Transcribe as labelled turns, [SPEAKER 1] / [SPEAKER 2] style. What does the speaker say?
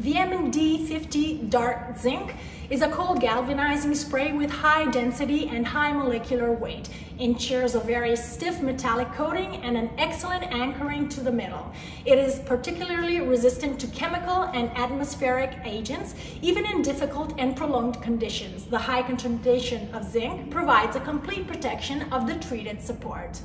[SPEAKER 1] VMD 50 Dark Zinc is a cold galvanizing spray with high density and high molecular weight, ensures a very stiff metallic coating and an excellent anchoring to the metal. It is particularly resistant to chemical and atmospheric agents, even in difficult and prolonged conditions. The high concentration of zinc provides a complete protection of the treated support.